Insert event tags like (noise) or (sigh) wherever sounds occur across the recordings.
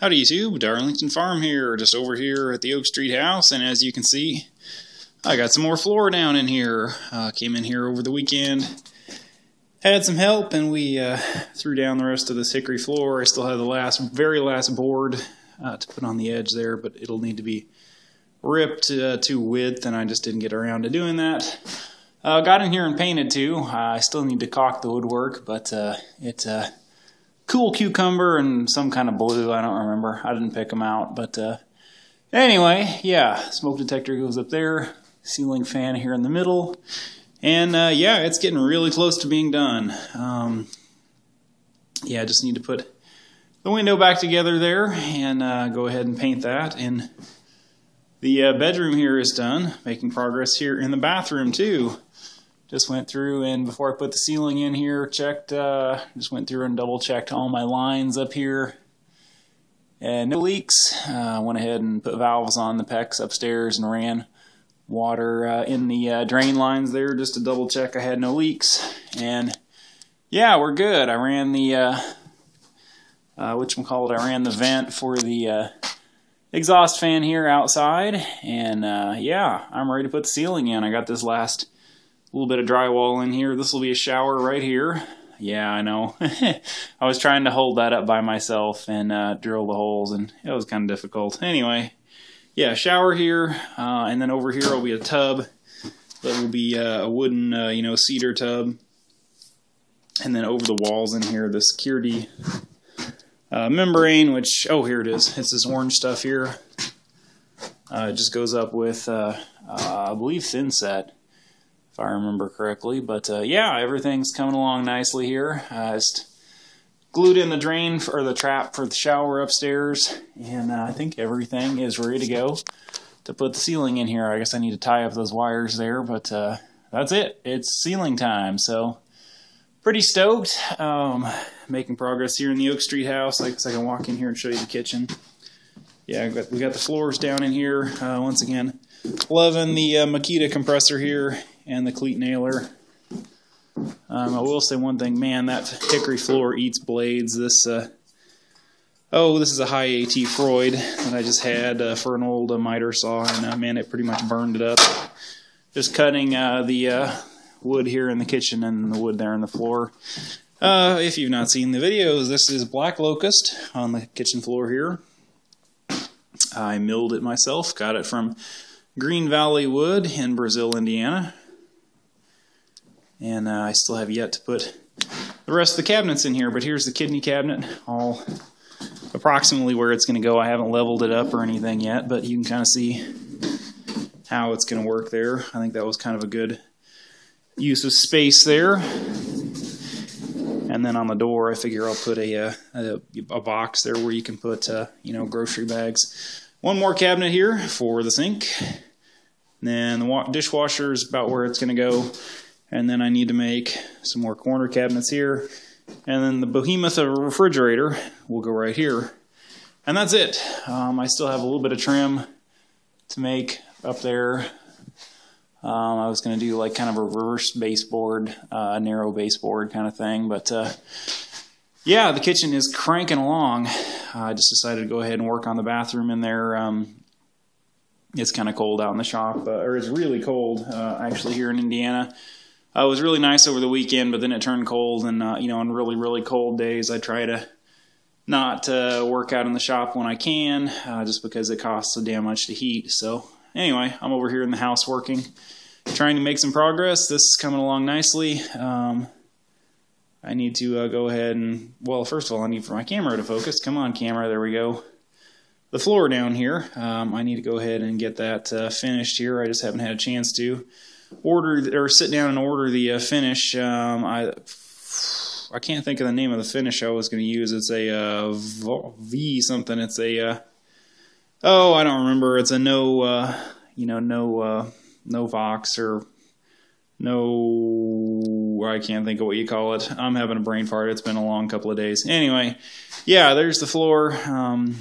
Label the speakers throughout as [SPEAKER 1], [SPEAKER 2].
[SPEAKER 1] Howdy YouTube, Darlington Farm here, just over here at the Oak Street house, and as you can see, I got some more floor down in here. Uh, came in here over the weekend, had some help, and we uh, threw down the rest of this hickory floor. I still have the last, very last board uh, to put on the edge there, but it'll need to be ripped uh, to width, and I just didn't get around to doing that. Uh, got in here and painted too. I still need to caulk the woodwork, but uh, it's cool cucumber and some kind of blue. I don't remember. I didn't pick them out. But uh, anyway, yeah, smoke detector goes up there. Ceiling fan here in the middle. And uh, yeah, it's getting really close to being done. Um, yeah, I just need to put the window back together there and uh, go ahead and paint that. And the uh, bedroom here is done. Making progress here in the bathroom too just went through and before I put the ceiling in here, checked, uh, just went through and double checked all my lines up here. And no leaks. Uh, went ahead and put valves on the PEX upstairs and ran water uh, in the uh, drain lines there just to double check I had no leaks. And yeah, we're good. I ran the, uh, uh, whatchamacallit, I ran the vent for the uh, exhaust fan here outside. And uh, yeah, I'm ready to put the ceiling in. I got this last a little bit of drywall in here. This will be a shower right here. Yeah, I know. (laughs) I was trying to hold that up by myself and uh, drill the holes, and it was kind of difficult. (laughs) Anyway, yeah, shower here, uh, and then over here will be a tub that will be uh, a wooden, uh, you know, cedar tub. And then over the walls in here, the security uh, membrane, which, oh, here it is. It's this orange stuff here. Uh, it just goes up with, I believe, thin set if I remember correctly. But uh, yeah, everything's coming along nicely here. Uh, just glued in the drain for, or the trap for the shower upstairs, and uh, I think everything is ready to go to put the ceiling in here. I guess I need to tie up those wires there, but uh, that's it. It's ceiling time, so pretty stoked. Um, making progress here in the Oak Street house. I guess I can walk in here and show you the kitchen. Yeah, we got, we got the floors down in here. Uh, once again, loving the uh, Makita compressor here and the cleat nailer. Um, I will say one thing, man, that hickory floor eats blades. This, uh, oh, this is a high AT Freud that I just had uh, for an old uh, miter saw, and uh, man, it pretty much burned it up. Just cutting uh, the uh, wood here in the kitchen and the wood there in the floor. if you've not seen the videos, this is black locust on the kitchen floor here. I milled it myself, got it from Green Valley Wood in Brazil, Indiana. And uh, I still have yet to put the rest of the cabinets in here, but here's the kidney cabinet, all approximately where it's going to go. I haven't leveled it up or anything yet, but you can kind of see how it's going to work there. I think that was kind of a good use of space there. And then on the door, I figure I'll put a, uh, a, a box there where you can put, uh, you know, grocery bags. One more cabinet here for the sink. And then the dishwasher is about where it's going to go. And then I need to make some more corner cabinets here. And then the behemoth of a refrigerator will go right here. And that's it. Um, I still have a little bit of trim to make up there. Um, I was going to do like kind of a reverse baseboard, uh, a narrow baseboard kind of thing. But uh, yeah, the kitchen is cranking along. I just decided to go ahead and work on the bathroom in there. Um, it's kind of cold out in the shop, uh, or it's really cold uh, actually here in Indiana. Uh, it was really nice over the weekend, but then it turned cold, and uh, you know, on really really cold days, I try to not uh, work out in the shop when I can, uh, just because it costs so damn much to heat. So anyway, I'm over here in the house working, trying to make some progress. This is coming along nicely. Um, I need to uh, go ahead and well, first of all, I need for my camera to focus. Come on, camera, there we go. The floor down here, um, I need to go ahead and get that uh, finished here. I just haven't had a chance to order or sit down and order the uh, finish. Um, I I can't think of the name of the finish I was going to use. It's a uh, V something. It's a uh, oh I don't remember. It's a no uh, you know no uh, no Vox or no I can't think of what you call it. I'm having a brain fart. It's been a long couple of days. Anyway, yeah, there's the floor. Um,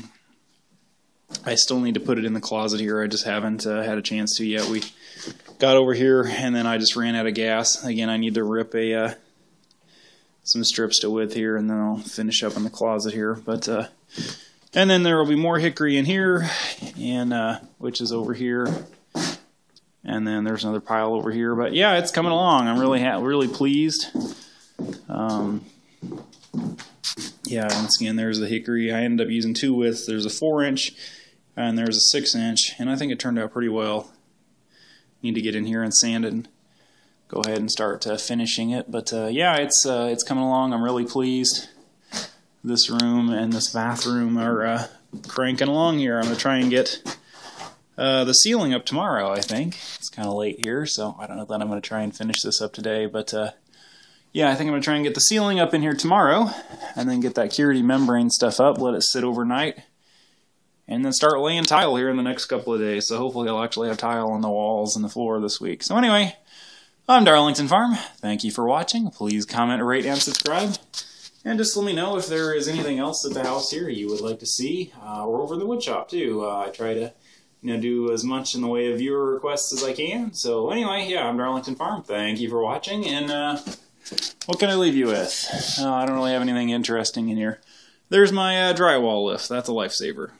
[SPEAKER 1] I still need to put it in the closet here. I just haven't uh, had a chance to yet. We got over here and then I just ran out of gas. Again, I need to rip a uh, some strips to width here and then I'll finish up in the closet here. But uh, And then there will be more hickory in here, and uh, which is over here. And then there's another pile over here. But yeah, it's coming along. I'm really really pleased. Um, yeah, once again, there's the hickory. I ended up using two widths. There's a four inch, and there's a six inch, and I think it turned out pretty well. Need to get in here and sand it and go ahead and start uh, finishing it. But uh, yeah, it's uh, it's coming along. I'm really pleased. This room and this bathroom are uh, cranking along here. I'm gonna try and get uh, the ceiling up tomorrow. I think it's kind of late here, so I don't know that I'm gonna try and finish this up today. But uh, yeah, I think I'm gonna try and get the ceiling up in here tomorrow, and then get that Kerdi membrane stuff up. Let it sit overnight and then start laying tile here in the next couple of days. So hopefully I'll actually have tile on the walls and the floor this week. So anyway, I'm Darlington Farm. Thank you for watching. Please comment, rate, and subscribe. And just let me know if there is anything else at the house here you would like to see. Uh, we're over in the wood shop too. Uh, I try to you know, do as much in the way of viewer requests as I can. So anyway, yeah, I'm Darlington Farm. Thank you for watching. And uh, what can I leave you with? Uh, I don't really have anything interesting in here. There's my uh, drywall lift. That's a lifesaver.